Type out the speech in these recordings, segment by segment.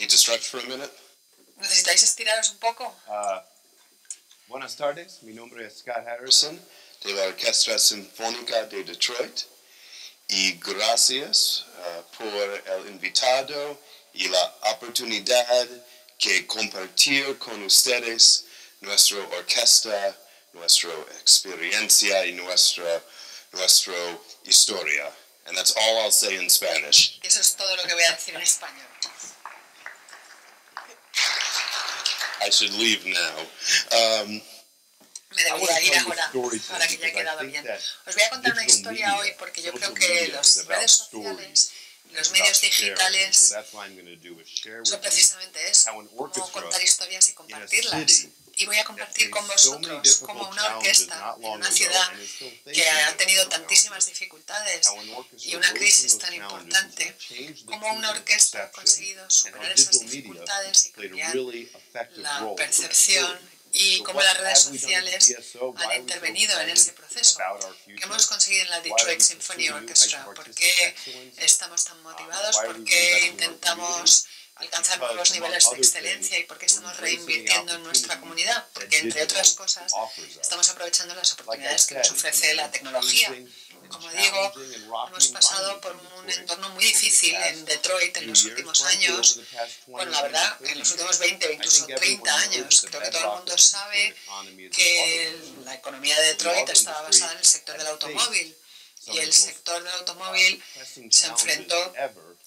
Need to stretch for a minute? ¿Necesitáis estiraros un poco? Uh, buenas tardes, mi nombre es Scott Harrison de la Orquesta Sinfónica de Detroit y gracias uh, por el invitado y la oportunidad que compartir con ustedes nuestra orquesta, nuestra experiencia y nuestra, nuestra historia. And that's all I'll say in Spanish. Eso es todo lo que voy a decir en español. I should leave now. Um, Me debería ir ahora, ahora que ya he quedado bien. Os voy a contar una historia hoy porque yo creo que las redes sociales, los medios digitales son precisamente eso, cómo contar historias y compartirlas. Y voy a compartir con vosotros cómo una orquesta en una ciudad que ha tenido tantísimas dificultades How an orchestra y una rose crisis from tan those challenges importante, and changed the cómo una orquesta ha perception conseguido superar esas dificultades y cambiar la percepción y cómo las redes sociales han intervenido en ese proceso. ¿Qué hemos conseguido en la Detroit Symphony Orchestra? ¿Por qué estamos tan motivados? are we ¿Por qué intentamos alcanzar nuevos niveles de excelencia y por qué estamos reinvirtiendo en nuestra comunidad? Porque, entre otras cosas, estamos aprovechando las oportunidades que nos ofrece la tecnología. Como digo, hemos pasado por un entorno muy difícil en Detroit en los últimos años. over the past 20, Bueno, la verdad, 30 en los últimos 20 o I incluso think everyone 30 knows años, creo que todo el mundo sabe que la economía de Detroit estaba basada en el sector del automóvil y el sector del automóvil se enfrentó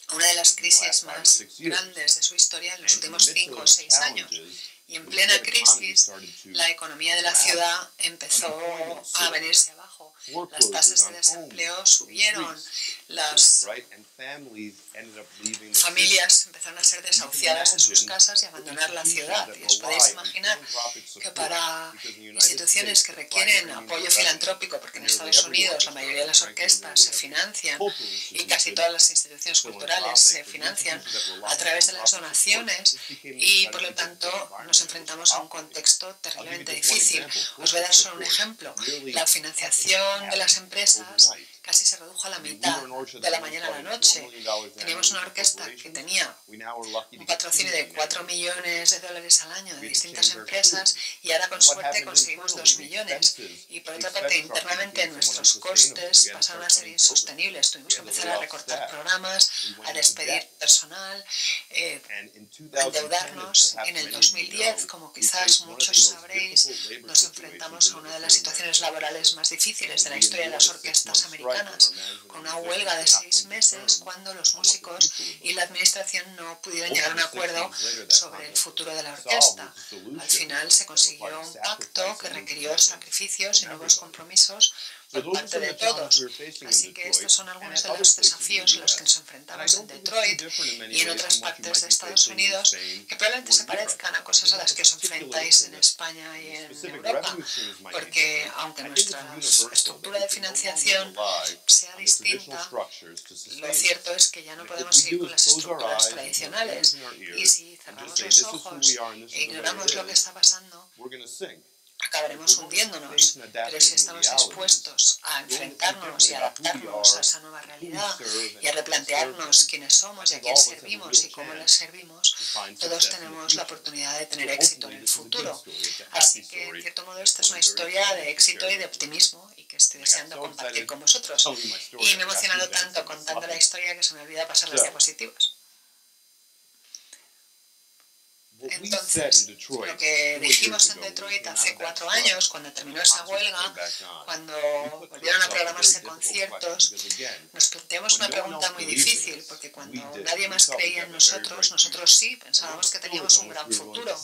a una de las crisis más grandes de su historia en los últimos 5 o 6 años. Y en plena crisis, la economía de la ciudad empezó a venirse abajo. Las tasas de desempleo subieron, las familias empezaron a ser desahuciadas de sus casas y abandonar la ciudad. Y os podéis imaginar que para instituciones que requieren apoyo filantrópico, porque en Estados Unidos la mayoría de las orquestas se financian y casi todas las instituciones culturales se financian a través de las donaciones y por lo tanto nos enfrentamos a un contexto terriblemente difícil. Os voy a dar solo un ejemplo. La financiación de las empresas casi se redujo a la mitad de la mañana a la noche. Teníamos una orquesta que tenía un patrocinio de 4 millones de dólares al año de distintas empresas y ahora con suerte conseguimos 2 millones. Y por otra parte, internamente nuestros costes pasaron a ser insostenibles. Tuvimos que empezar a recortar programas, a despedir personal, eh, a endeudarnos. En el 2010, como quizás muchos sabréis, nos enfrentamos a una de las situaciones laborales más difíciles de la historia de las orquestas americanas con una huelga de seis meses cuando los músicos y la administración no pudieron llegar a un acuerdo sobre el futuro de la orquesta. Al final se consiguió un pacto que requirió sacrificios y nuevos compromisos parte de todos. Así que estos son algunos de los desafíos a los que nos enfrentamos en Detroit y en otras partes de Estados Unidos que probablemente se parezcan a cosas a las que os enfrentáis en España y en Europa, porque aunque nuestra estructura de financiación sea distinta, lo cierto es que ya no podemos seguir con las estructuras tradicionales y si cerramos los ojos e ignoramos lo que está pasando, acabaremos hundiéndonos. Pero si estamos dispuestos a enfrentarnos y adaptarnos a esa nueva realidad y a replantearnos quiénes somos y a quién servimos y cómo les servimos, todos tenemos la oportunidad de tener éxito en el futuro. Así que, en cierto modo, esta es una historia de éxito y de optimismo y que estoy deseando compartir con vosotros. Y me he emocionado tanto contando la historia que se me olvida pasar las diapositivas. Entonces, lo que dijimos en Detroit hace cuatro años, cuando terminó esa huelga, cuando volvieron a programarse conciertos, nos planteamos una pregunta muy difícil, porque cuando nadie más creía en nosotros, nosotros sí pensábamos que teníamos un gran futuro.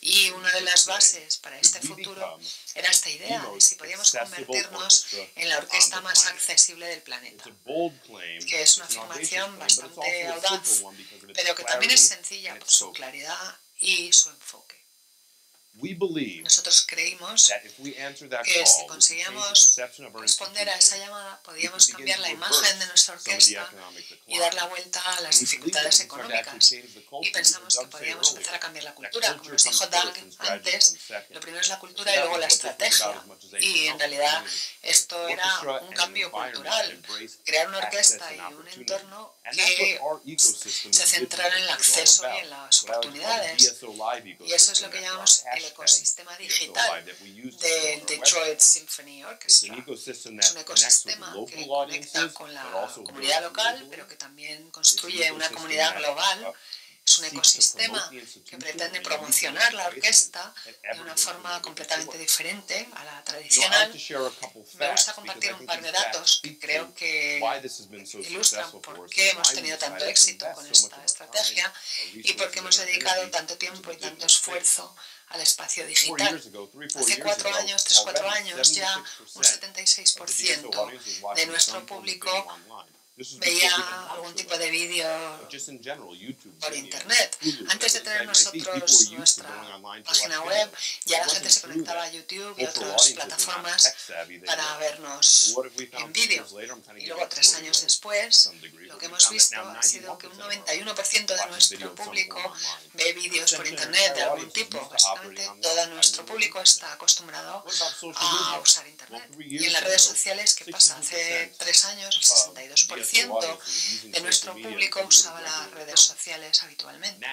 Y una de las bases para este futuro era esta idea de si podíamos convertirnos en la orquesta más accesible del planeta, que es una afirmación bastante audaz, pero que también es sencilla por su claridad y su enfoque. Nosotros creímos que si conseguíamos responder a esa llamada, podíamos cambiar la imagen de nuestra orquesta y dar la vuelta a las dificultades económicas. Y pensamos que podíamos empezar a cambiar la cultura. Como nos dijo Doug antes, lo primero es la cultura y luego la estrategia. Y en realidad esto era un cambio cultural, crear una orquesta y un entorno que se centrara en el acceso y en las oportunidades. Y eso es lo que llamamos el ecosistema digital del Detroit Symphony Orchestra. Es un ecosistema que conecta con la comunidad local, pero que también construye una comunidad global es un ecosistema que pretende promocionar la orquesta de una forma completamente diferente a la tradicional. Me gusta compartir un par de datos que creo que ilustran por qué hemos tenido tanto éxito con esta estrategia y por qué hemos dedicado tanto tiempo y tanto esfuerzo al espacio digital. Hace cuatro años, tres, cuatro años, ya un 76% de nuestro público veía algún tipo de vídeo por internet. Antes de tener nosotros nuestra página web, ya la gente se conectaba a YouTube y otras plataformas para vernos en vídeo. Y luego, tres años después, lo que hemos visto ha sido que un 91% de nuestro público ve vídeos por internet de algún tipo. Básicamente, todo nuestro público está acostumbrado a usar internet. Y en las redes sociales, ¿qué pasa? Hace tres años, el 62% de nuestro público usaba las redes sociales habitualmente.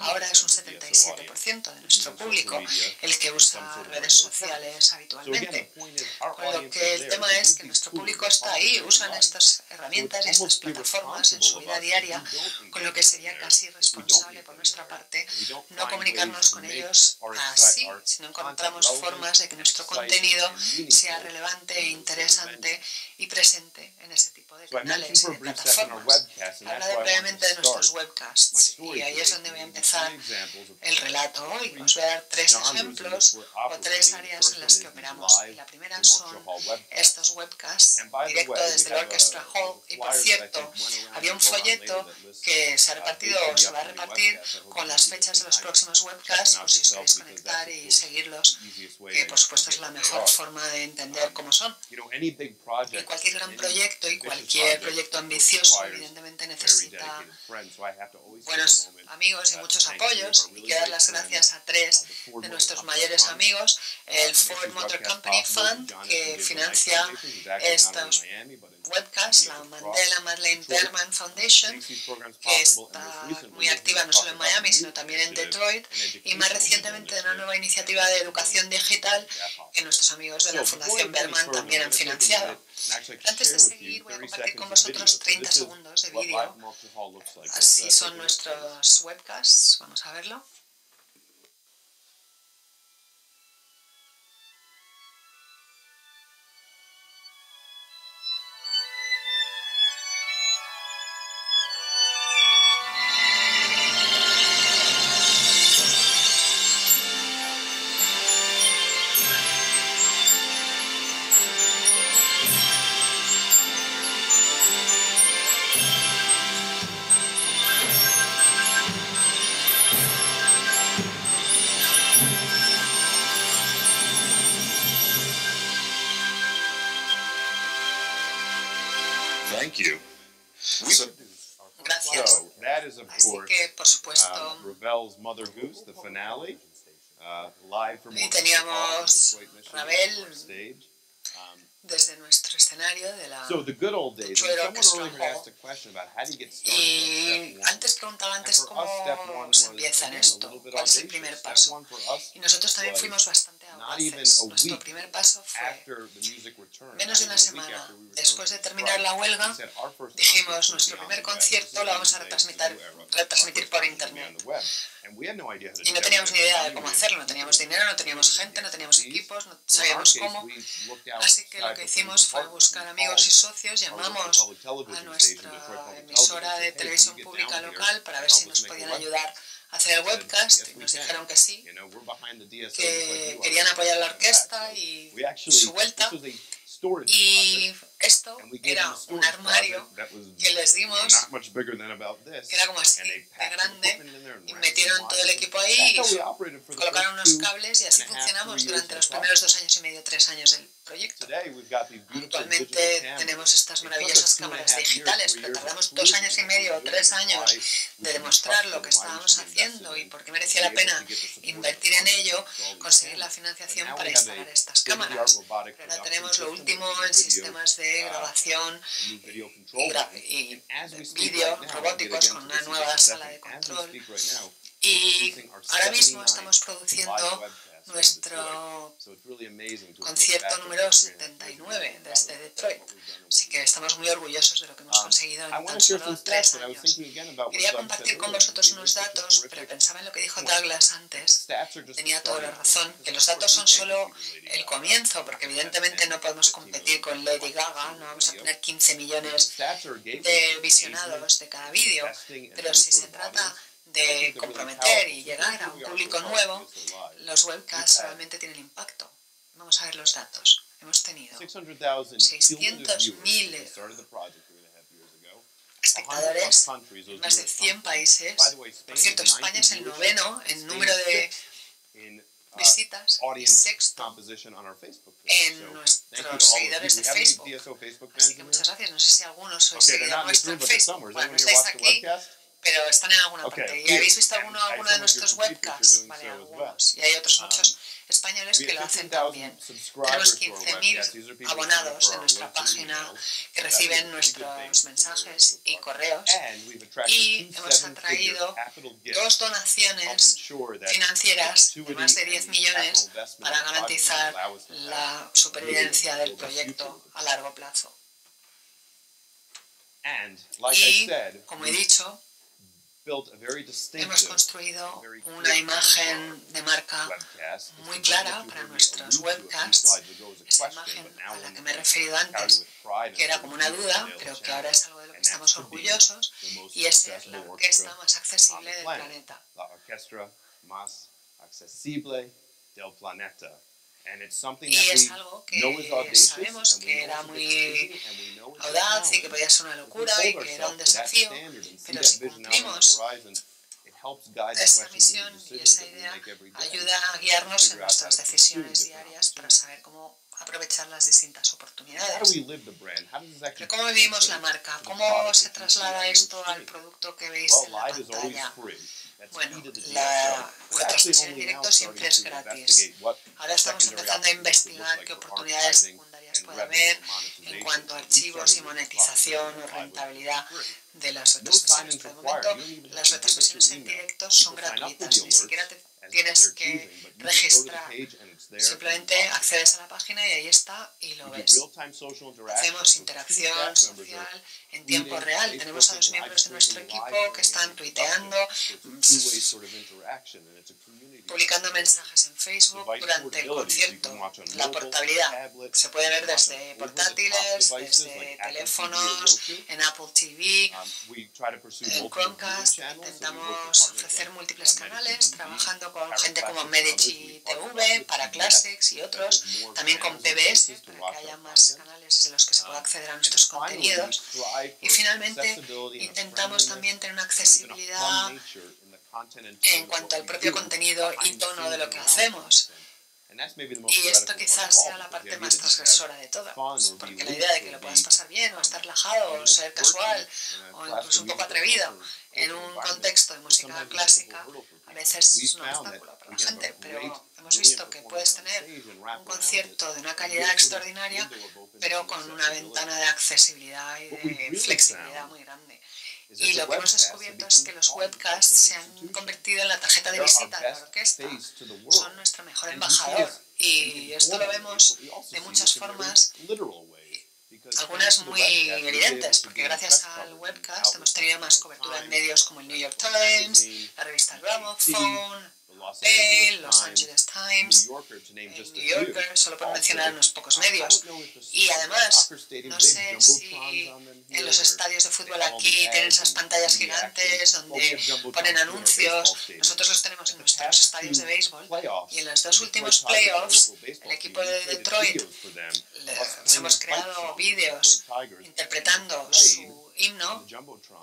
Ahora es un 77% de nuestro público el que usa redes sociales habitualmente. Con lo que el tema es que nuestro público está ahí, usan estas herramientas y estas plataformas en su vida diaria, con lo que sería casi irresponsable por nuestra parte no comunicarnos con ellos así, si no encontramos formas de que nuestro contenido sea relevante, e interesante y presente en ese tipo de canales y de plataformas. Hablaré brevemente de nuestros webcasts y ahí es donde voy a empezar el relato hoy. Os voy a dar tres ejemplos o tres áreas en las que operamos. la primera son estos webcasts directo desde el Orchestra Hall y por cierto, había un folleto que se ha repartido o se va a repartir con las fechas de los próximos webcasts por si os queréis conectar y seguirlos, que por supuesto es la mejor forma de entender cómo son. Y cualquier gran proyecto y cualquier proyecto ambicioso evidentemente necesita buenos amigos y muchos apoyos y quiero dar las gracias a tres de nuestros mayores amigos, el Ford Motor Company Fund que financia estos webcasts, la Mandela Madeleine Berman Foundation, que está muy activa no solo en Miami, sino también en Detroit, y más recientemente una nueva iniciativa de educación digital que nuestros amigos de la Fundación Berman también han financiado. Antes de seguir, voy a compartir con vosotros 30 segundos de vídeo. Así son nuestros webcasts. Vamos a verlo. Y teníamos Ravel desde nuestro escenario de la Y antes preguntaba antes cómo se empieza en esto, cuál es el primer paso. Y nosotros también fuimos bastante audaces. Nuestro primer paso fue menos de una semana. después de terminar la huelga, dijimos nuestro primer concierto lo vamos a retransmitir, retransmitir por internet. Y no teníamos ni idea de cómo hacerlo, no teníamos dinero, no teníamos gente, no teníamos equipos, no sabíamos cómo. Así que lo que hicimos fue buscar amigos y socios, llamamos a nuestra emisora de televisión pública local para ver si nos podían ayudar a hacer el webcast y nos dijeron que sí, que querían apoyar la orquesta y su vuelta. Y esto era un armario que les dimos, que era como así de grande, y metieron todo el equipo ahí, y colocaron unos cables y así funcionamos durante los primeros dos años y medio, tres años del proyecto. Actualmente tenemos estas maravillosas cámaras digitales, pero tardamos dos años y medio o tres años de demostrar lo que estábamos haciendo y por qué merecía la pena invertir en ello, conseguir la financiación para instalar estas cámaras. Pero ahora tenemos lo último en sistemas de grabación y, vídeo robóticos con una nueva sala de control. Y ahora mismo estamos produciendo nuestro concierto número 79 desde Detroit. Así que estamos muy orgullosos de lo que hemos um, conseguido en tan solo tres años. Quería compartir con vosotros unos datos, pero pensaba en lo que dijo Douglas antes. Tenía toda la razón, que los datos son solo el comienzo, porque evidentemente no podemos competir con Lady Gaga, no vamos a tener 15 millones de visionados de cada vídeo, pero si se trata de comprometer y llegar a un público nuevo, los webcasts realmente tienen impacto. Vamos a ver los datos. Hemos tenido 600.000 espectadores en más de 100 países. Por cierto, España es el noveno en número de visitas y sexto en nuestros seguidores de Facebook. Así que muchas gracias. No sé si algunos sois seguidores nuestros en Facebook. Bueno, estáis aquí pero están en alguna parte. ¿Y habéis visto alguno, alguno de nuestros webcasts? Vale, algunos. Y hay otros muchos españoles que lo hacen también. Tenemos 15.000 abonados en nuestra página que reciben nuestros mensajes y correos. Y hemos atraído dos donaciones financieras de más de 10 millones para garantizar la supervivencia del proyecto a largo plazo. Y, como he dicho, Hemos construido una imagen de marca muy clara para nuestros webcasts. Esa imagen a la que me he referido antes, que era como una duda, pero que ahora es algo de lo que estamos orgullosos, y es la orquesta más accesible del planeta. La orquesta más accesible del planeta. Y es algo que sabemos que era muy audaz y que podía ser una locura y que era un desafío, pero si cumplimos esta misión y esa idea ayuda a guiarnos en nuestras decisiones diarias para saber cómo aprovechar las distintas oportunidades. Pero ¿Cómo vivimos la marca? ¿Cómo se traslada esto al producto que veis en la pantalla? Bueno, la retransmisión en directo siempre es gratis. Ahora estamos empezando a investigar qué oportunidades secundarias puede haber en cuanto a archivos y monetización o rentabilidad de las retransmisiones. Por el momento, las retransmisiones en directo son gratuitas, ni siquiera te tienes que registrar. Simplemente accedes a la página y ahí está y lo ves. Hacemos interacción social en tiempo real. Tenemos a los miembros de nuestro equipo que están tuiteando, publicando mensajes en Facebook durante el concierto. La portabilidad se puede ver desde portátiles, desde teléfonos, en Apple TV, um, en Chromecast. Intentamos ofrecer múltiples canales, trabajando con gente como Medici TV, para Classics y otros, también con PBS, para que haya más canales desde los que se pueda acceder a nuestros contenidos. Y finalmente, intentamos también tener una accesibilidad en cuanto al propio contenido y tono de lo que hacemos. Y esto quizás sea la parte más transgresora de todas, porque la idea de que lo puedas pasar bien o estar relajado o ser casual o incluso un poco atrevido en un contexto de música clásica a veces es un obstáculo para la gente, pero hemos visto que puedes tener un concierto de una calidad extraordinaria, pero con una ventana de accesibilidad y de flexibilidad muy grande. Y lo que hemos descubierto es que los webcasts se han convertido en la tarjeta de visita de la orquesta. Son nuestro mejor embajador. Y esto lo vemos de muchas formas algunas muy evidentes, porque gracias al webcast hemos tenido más cobertura en medios como el New York Times, la revista Gramophone, AP, Los Angeles Times, el New Yorker, solo por mencionar unos pocos medios. Y además, no sé si en los estadios de fútbol aquí tienen esas pantallas gigantes donde ponen anuncios. Nosotros los tenemos en nuestros estadios de béisbol. Y en los dos últimos playoffs, el equipo de Detroit les hemos creado vídeos interpretando su himno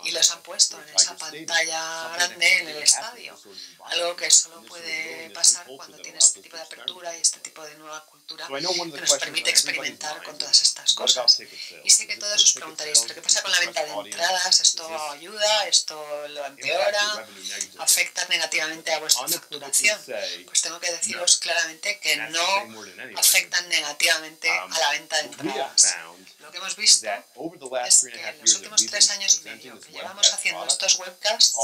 y los han puesto en esa pantalla grande en el estadio. Algo que solo puede pasar cuando tienes este tipo de apertura y este tipo de nueva cultura que nos permite experimentar con todas estas cosas. Y sé que todos os preguntaréis, ¿pero qué pasa con la venta de entradas? ¿Esto ayuda? ¿Esto lo empeora? ¿Afecta negativamente a vuestra facturación? Pues tengo que deciros claramente que no afectan negativamente a la venta de entradas. Lo que hemos visto es que en los últimos tres años y medio que llevamos haciendo estos webcasts,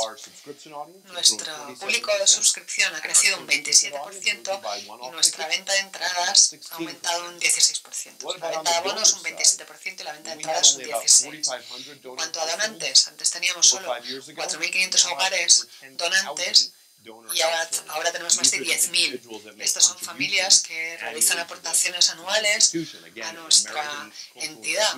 nuestro público de suscripción ha crecido un 27% y nuestra venta de entradas ha aumentado un 16%. La venta de abonos un 27% y la venta de entradas un 16%. En cuanto a donantes, antes teníamos solo 4.500 hogares donantes y ahora, ahora tenemos más de 10.000. Estas son familias que realizan aportaciones anuales a nuestra entidad.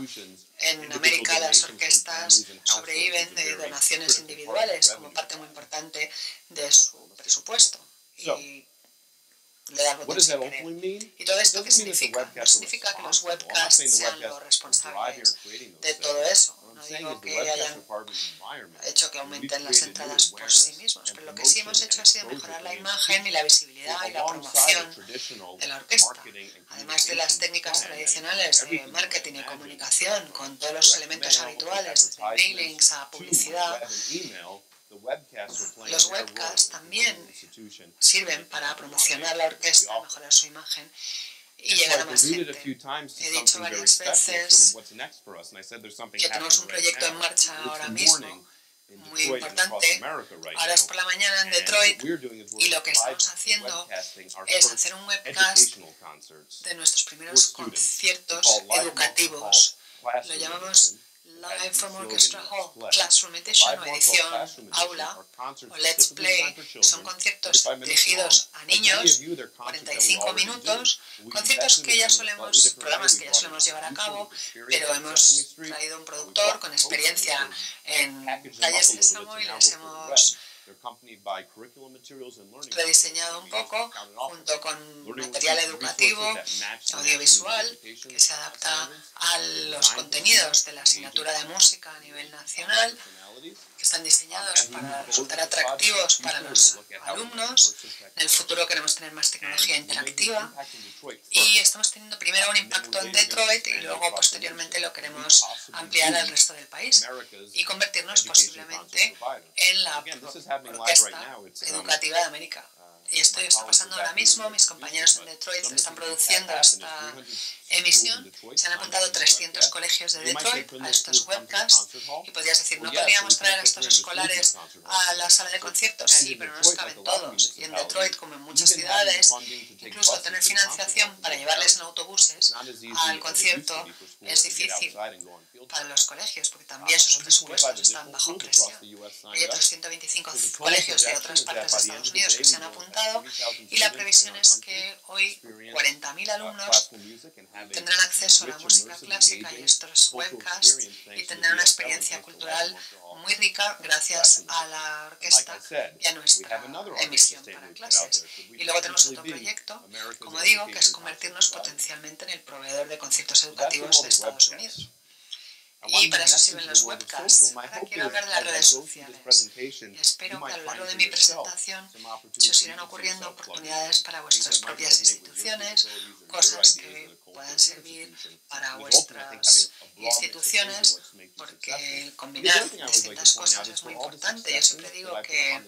En América las orquestas sobreviven de donaciones individuales como parte muy importante de su presupuesto. Y le dan ¿Y todo esto qué significa? No significa que los webcasts sean los responsables de todo eso. No digo que hayan hecho que aumenten las entradas por sí mismos, pero lo que sí hemos hecho ha sido mejorar la imagen y la visibilidad y la promoción de la orquesta. Además de las técnicas tradicionales de marketing y comunicación, con todos los elementos habituales, desde mailings a publicidad, los webcasts también sirven para promocionar la orquesta, mejorar su imagen y llegar a más gente. He dicho varias veces que tenemos un proyecto en marcha ahora mismo muy importante. Ahora es por la mañana en Detroit y lo que estamos haciendo es hacer un webcast de nuestros primeros conciertos educativos. Lo llamamos Live from Orchestra Hall, Classroom Edition o edición aula o Let's Play. son conciertos dirigidos a niños, 45 minutos, conciertos que ya solemos, programas que ya solemos llevar a cabo, pero hemos traído un productor con experiencia en talleres de Samo y les hemos rediseñado un poco junto con material educativo, audiovisual, que se adapta a los contenidos de la asignatura de música a nivel nacional están diseñados para resultar atractivos para los alumnos. En el futuro queremos tener más tecnología interactiva y estamos teniendo primero un impacto en Detroit y luego posteriormente lo queremos ampliar al resto del país y convertirnos posiblemente en la orquesta educativa de América. Y esto está pasando ahora mismo. Mis compañeros en Detroit están produciendo esta emisión. Se han apuntado 300 colegios de Detroit a estos webcasts. Y podrías decir, ¿no podríamos traer a estos escolares a la sala de conciertos? Sí, pero no nos caben todos. Y en Detroit, como en muchas ciudades, incluso tener financiación para llevarles en autobuses al concierto es difícil para los colegios, porque también sus presupuestos están bajo presión. Hay otros 125 colegios de otras partes de Estados Unidos que se han apuntado y la previsión es que hoy 40.000 alumnos tendrán acceso a la música clásica y estos webcasts y tendrán una experiencia cultural muy rica gracias a la orquesta y a nuestra emisión para clases. Y luego tenemos otro proyecto, como digo, que es convertirnos potencialmente en el proveedor de conciertos educativos de Estados Unidos. Y para eso sirven los webcasts. Ahora quiero hablar de las redes sociales. Y espero que a lo largo de mi presentación se os irán ocurriendo oportunidades para vuestras propias instituciones, cosas que puedan servir para vuestras instituciones, porque combinar distintas cosas es muy importante. Yo siempre digo que,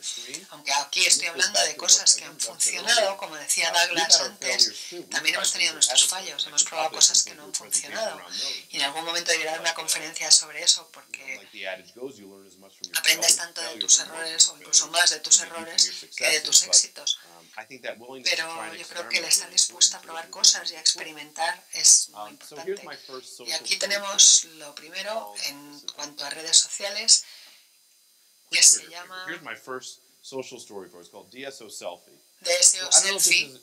aunque aquí estoy hablando de cosas que han funcionado, como decía Douglas antes, también hemos tenido nuestros fallos, hemos probado cosas que no han funcionado. Y en algún momento debería dar una conferencia sobre eso, porque aprendes tanto de tus errores o incluso más de tus errores que de tus éxitos. Pero yo creo que el estar dispuesto a probar cosas y a experimentar es muy importante. Y aquí tenemos lo primero en cuanto a redes sociales, que se llama social story for. It's called DSO Selfie. DSO Selfie.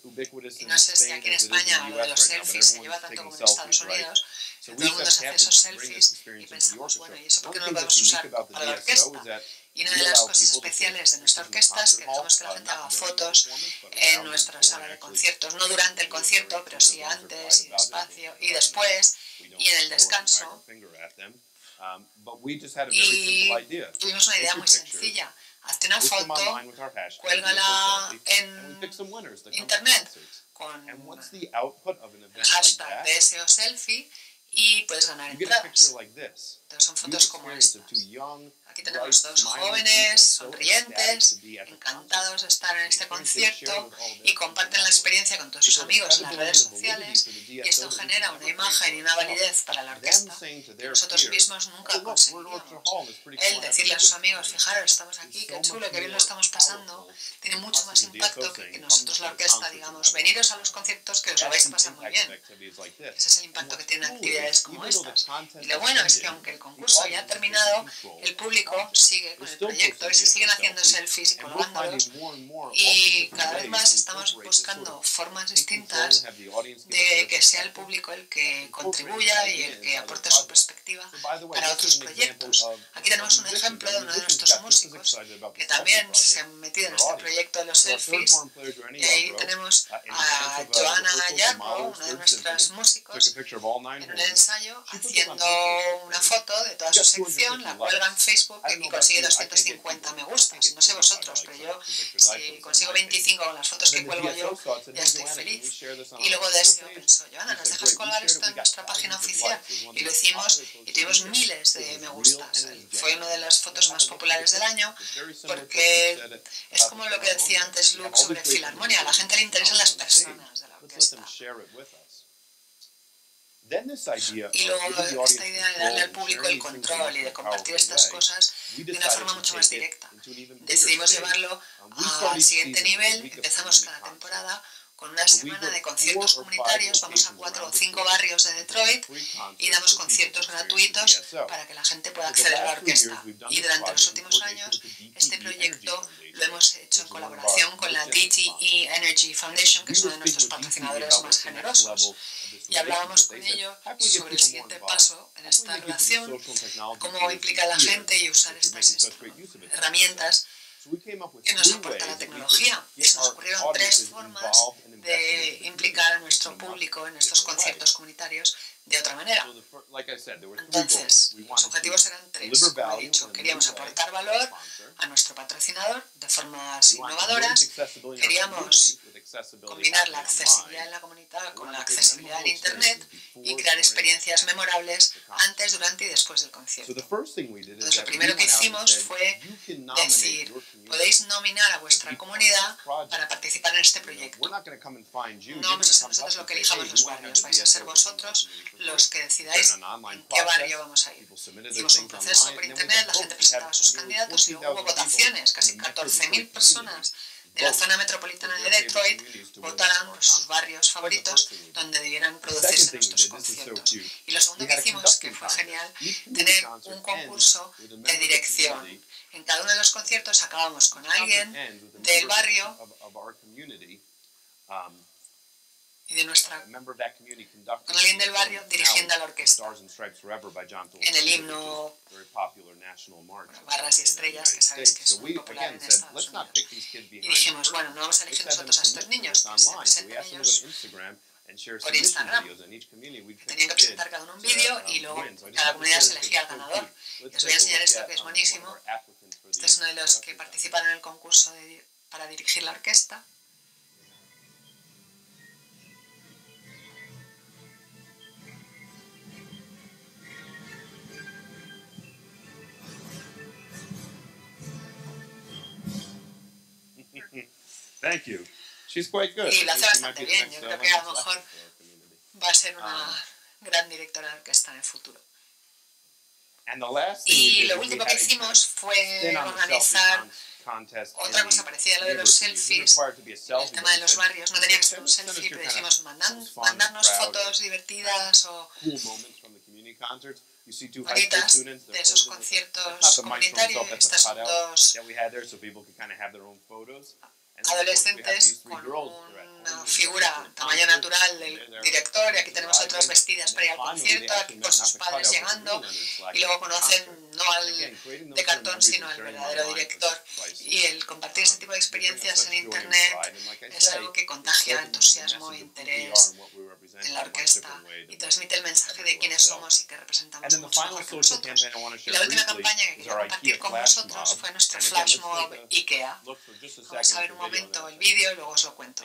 Y no sé si aquí en España lo de los selfies se lleva tanto como en Estados Unidos. Todo el mundo se hace esos selfies y pensamos, bueno, ¿y eso por qué no lo podemos usar para la orquesta? Y una de las cosas especiales de nuestra orquesta es que dejamos que la gente haga fotos en nuestra sala de conciertos, no durante el concierto, pero sí antes y despacio y después y en el descanso. Y tuvimos una idea muy sencilla. Hazte una foto, cuélgala en internet con el hashtag DSO selfie y puedes ganar entradas. Entonces son fotos como estas. Aquí tenemos dos jóvenes, sonrientes, encantados de estar en este concierto y comparten la experiencia con todos sus amigos en las redes sociales y esto genera una imagen y una validez para la orquesta que nosotros mismos nunca conseguíamos. El decirle a sus amigos, fijaros, estamos aquí, qué chulo, qué bien lo estamos pasando, tiene mucho más impacto que, que nosotros la orquesta digamos, veniros a los conciertos que os lo vais a pasar muy bien. Ese es el impacto que tienen actividades como estas. Y lo bueno es que aunque el concurso ya ha terminado, el público sigue con el proyecto y se siguen haciendo selfies y colgándolos. Y cada vez más estamos buscando formas distintas de que sea el público el que contribuya y el que aporte su perspectiva para otros proyectos. Aquí tenemos un ejemplo de uno de nuestros músicos que también se han metido en este proyecto de los selfies. Y ahí tenemos a Joana Ayarbo, una de nuestras músicos, en un ensayo haciendo una foto de toda su sección, la cuelga en Facebook y consigue 250 me gustas. No sé vosotros, pero yo si consigo 25 con las fotos que cuelgo yo, ya estoy feliz. Y luego de eso pensó, Joana, ¿nos dejas colgar esto en nuestra página oficial? Y lo hicimos y tuvimos miles de me gustas. Fue una de las fotos más populares del año porque es como lo que decía antes Luke sobre Filarmonia. A la gente le interesan las personas de la orquesta. Y luego esta idea de darle al público el control y de compartir estas cosas de una forma mucho más directa. Decidimos llevarlo al siguiente nivel, empezamos cada temporada con una semana de conciertos comunitarios, vamos a cuatro o cinco barrios de Detroit y damos conciertos gratuitos para que la gente pueda acceder a la orquesta. Y durante los últimos años este proyecto lo hemos hecho en colaboración con la DTE Energy Foundation, que es uno de nuestros patrocinadores más generosos. Y hablábamos con ellos sobre el siguiente paso en esta relación, cómo implica a la gente y usar estas herramientas que nos aporta la tecnología. Y se nos ocurrieron tres formas de implicar a nuestro público en estos conciertos comunitarios de otra manera. Entonces, los objetivos eran tres. Como he dicho, queríamos aportar valor a nuestro patrocinador de formas innovadoras. Queríamos combinar la accesibilidad en la comunidad con la accesibilidad en Internet y crear experiencias memorables antes, durante y después del concierto. Entonces, lo primero que hicimos fue decir, podéis nominar a vuestra comunidad para participar en este proyecto. No vamos a ser nosotros lo que elijamos los barrios, vais a ser vosotros los que decidáis en qué barrio vamos a ir. Hicimos un proceso por internet, la gente presentaba sus candidatos y luego hubo votaciones, casi 14.000 personas de la zona metropolitana de Detroit votaran sus barrios favoritos donde debieran producirse nuestros conciertos. Y lo segundo que hicimos, que fue genial, tener un concurso de dirección. En cada uno de los conciertos acabamos con alguien del barrio y de nuestra con alguien del barrio dirigiendo a la orquesta en el himno Barras y Estrellas que sabéis que es muy popular en Estados Unidos y dijimos bueno no vamos a elegir nosotros a estos niños que se presenten ellos por Instagram. Tenían que presentar cada uno un vídeo y luego cada comunidad se elegía al ganador. Y os voy a enseñar esto que es buenísimo. Este es uno de los que participaron en el concurso de, para dirigir la orquesta. Thank you. She's quite good. Y lo hace bastante bien. Yo creo que a lo mejor va a ser una um, gran directora de orquesta en el futuro. Y lo último que hicimos fue organizar otra cosa parecida a lo de los selfies, el tema de los barrios. No tenía que ser un selfie, pero dijimos mandarnos fotos divertidas o bonitas de esos conciertos comunitarios. Estas dos adolescentes con una figura tamaño natural del director y aquí tenemos otras vestidas para ir al concierto, aquí con sus padres llegando y luego conocen no al de cartón sino al verdadero director y el compartir ese tipo de experiencias en internet es algo que contagia entusiasmo e interés en la orquesta y transmite el mensaje de quiénes somos y que representamos mucho mejor que nosotros. Y la última campaña que quería compartir con vosotros fue nuestro flash mob IKEA. Vamos a ver un momento el vídeo y luego os lo cuento.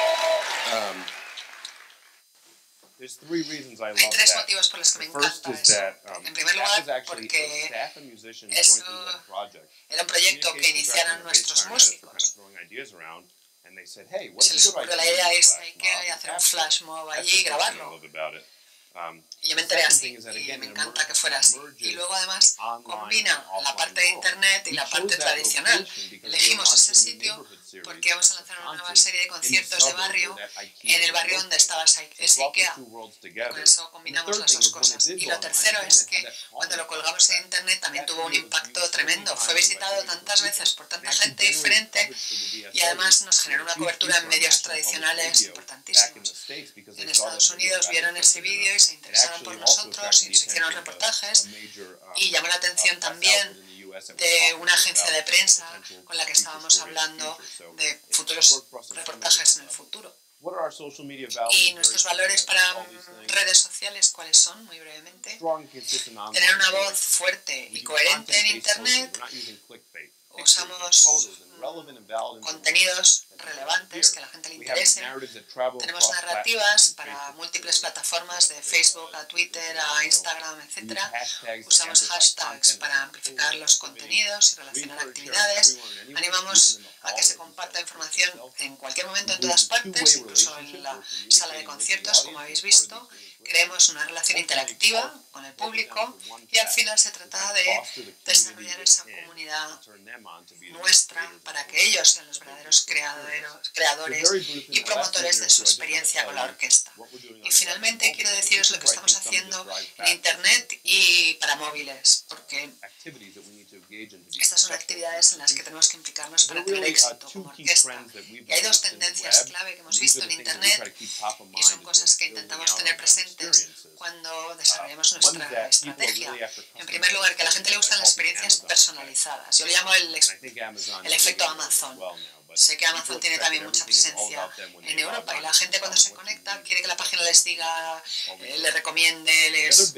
Hay tres motivos por los que me encanta eso. Um, en primer lugar, porque eso era un proyecto que iniciaron nuestros músicos. Se les ocurrió la idea esta y que hacer un flash mob allí y grabarlo. Um, y yo me enteré así y me encanta que fuera así. Y luego además combina la parte de Internet y la parte tradicional. Elegimos ese sitio porque vamos a lanzar una nueva serie de conciertos de barrio en el barrio donde estaba ese IKEA. Con eso combinamos las dos cosas. Y lo tercero es que cuando lo colgamos en Internet también tuvo un impacto tremendo. Fue visitado tantas veces por tanta gente diferente y además nos generó una cobertura en medios tradicionales importantísimos. En Estados Unidos vieron ese vídeo y se interesaron por nosotros y nos hicieron reportajes y llamó la atención también de una agencia de prensa con la que estábamos hablando de futuros reportajes en el futuro. Y nuestros valores para redes sociales, ¿cuáles son? Muy brevemente. Tener una voz fuerte y coherente en Internet. Usamos contenidos relevantes que a la gente le interese. Tenemos narrativas para múltiples plataformas de Facebook a Twitter a Instagram, etc. Usamos hashtags para amplificar los contenidos y relacionar actividades. Animamos a que se comparta información en cualquier momento en todas partes, incluso en la sala de conciertos, como habéis visto. Creemos una relación interactiva con el público y al final se trata de desarrollar esa comunidad nuestra para que ellos sean los verdaderos creadores y promotores de su experiencia con la orquesta. Y finalmente quiero deciros lo que estamos haciendo en Internet y para móviles, porque estas son actividades en las que tenemos que implicarnos para tener éxito como orquesta. Hay dos tendencias clave que hemos visto en Internet y son cosas que intentamos tener presentes cuando desarrollamos nuestra estrategia. En primer lugar, que a la gente le gustan las experiencias personalizadas. Yo lo llamo el, el efecto Amazon. Sé que Amazon tiene también mucha presencia en Europa y la gente cuando se conecta quiere que la página les diga, eh, le recomiende, les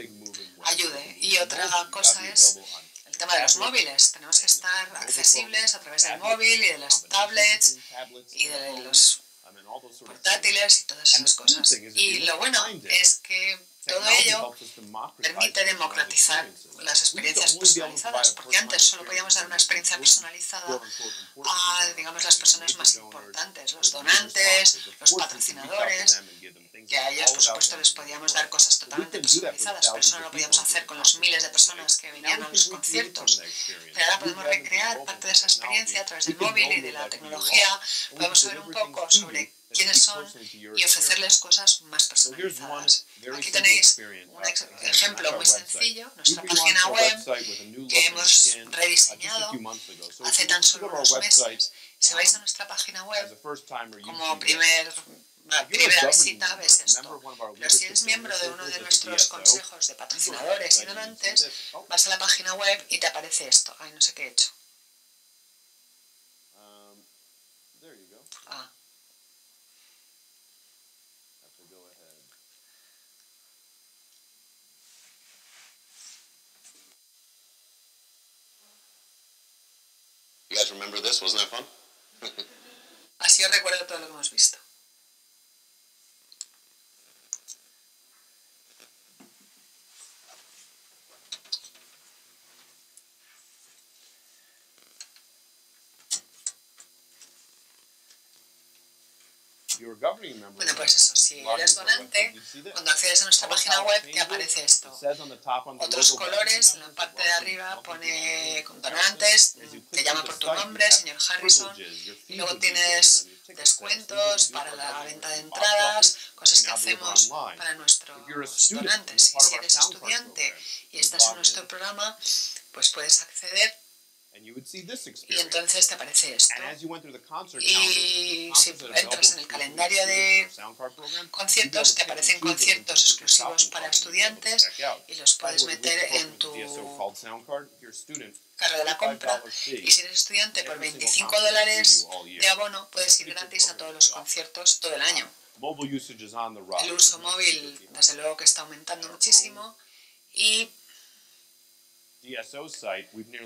ayude. Y otra cosa es tema de los móviles. Tenemos que estar accesibles a través del móvil y de las tablets y de los portátiles y todas esas cosas. Y lo bueno es que todo ello permite democratizar las experiencias personalizadas, porque antes solo podíamos dar una experiencia personalizada a, digamos, las personas más importantes, los donantes, los patrocinadores, que a ellos, por supuesto, les podíamos dar cosas totalmente personalizadas, pero eso no lo podíamos hacer con los miles de personas que venían a los conciertos. Pero ahora podemos recrear parte de esa experiencia a través del móvil y de la tecnología. Podemos saber un poco sobre quiénes son y ofrecerles cosas más personalizadas. Aquí tenéis un ejemplo muy sencillo, nuestra página web que hemos rediseñado hace tan solo unos meses. Si vais a nuestra página web, como primer primera visita ves esto. Pero si eres miembro de uno de nuestros consejos de patrocinadores y donantes, vas a la página web y te aparece esto. Ay, no sé qué he hecho. Ah. remember this? Wasn't that fun? Así os recuerdo todo lo que hemos visto. Bueno, pues eso, si eres donante, cuando accedes a nuestra página web te aparece esto. Otros colores, en la parte de arriba pone con donantes, te llama por tu nombre, señor Harrison, y luego tienes descuentos para la venta de entradas, cosas que hacemos para nuestros donantes. Y si eres estudiante y estás en nuestro programa, pues puedes acceder y entonces te aparece esto. Y si entras en el calendario de conciertos, te aparecen conciertos exclusivos para estudiantes y los puedes meter en tu carro de la compra. Y si eres estudiante, por 25 dólares de abono puedes ir gratis a todos los conciertos todo el año. El uso móvil, desde luego que está aumentando muchísimo. Y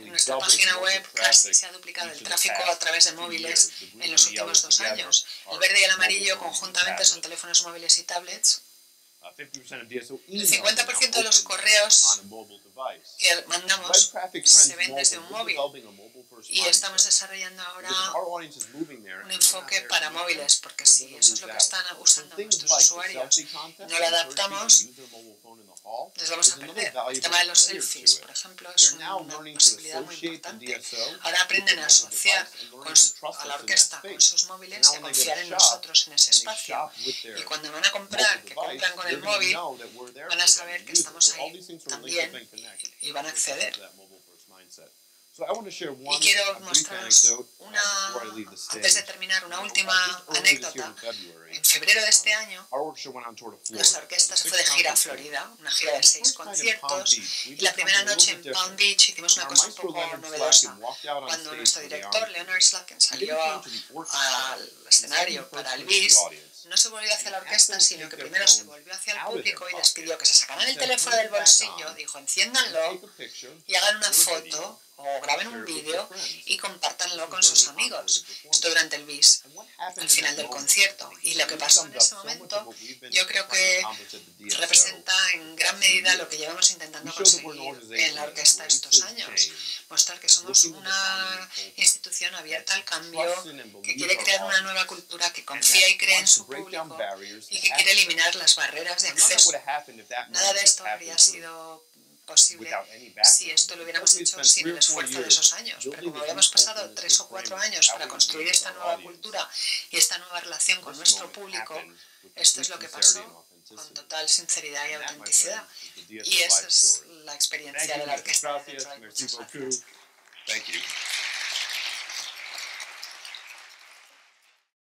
nuestra página web casi se ha duplicado el tráfico a través de móviles en los últimos dos años. El verde y el amarillo conjuntamente son teléfonos móviles y tablets. El 50% de los correos que mandamos se ven desde un móvil. y estamos desarrollando ahora un enfoque para móviles porque si eso es lo que están usando nuestros usuarios. no lo adaptamos les vamos a perder. El tema de los selfies, por ejemplo, es una posibilidad muy importante. Ahora aprenden a asociar a la orquesta con sus móviles y a confiar en nosotros en ese espacio. Y cuando van a comprar, que compran con el móvil, van a saber que estamos ahí también y van a acceder. Y quiero mostraros una, antes de terminar, una última anécdota. En febrero de este año, nuestra orquesta se fue de gira a Florida, una gira de seis conciertos, y la primera noche en Palm Beach hicimos una cosa un poco novedosa. Cuando nuestro director, Leonard Slacken, salió al escenario para el BIS, no se volvió hacia la orquesta, sino que primero se volvió hacia el público y les pidió que se sacaran el teléfono del bolsillo, dijo, enciéndanlo y hagan una foto o graben un vídeo y compártanlo con sus amigos. Esto durante el bis, al final del concierto. Y lo que pasó en ese momento, yo creo que representa en gran medida lo que llevamos intentando conseguir en la orquesta estos años. Mostrar que somos una institución abierta al cambio, que quiere crear una nueva cultura, que confía y cree en su público y que quiere eliminar las barreras de acceso. Nada de esto habría sido posible si esto lo hubiéramos hecho sin el esfuerzo de esos años. Pero como habíamos pasado tres o cuatro años para construir esta nueva cultura y esta nueva relación con nuestro público, esto es lo que pasó con total sinceridad y autenticidad. Y esa es la experiencia de la orquesta. You.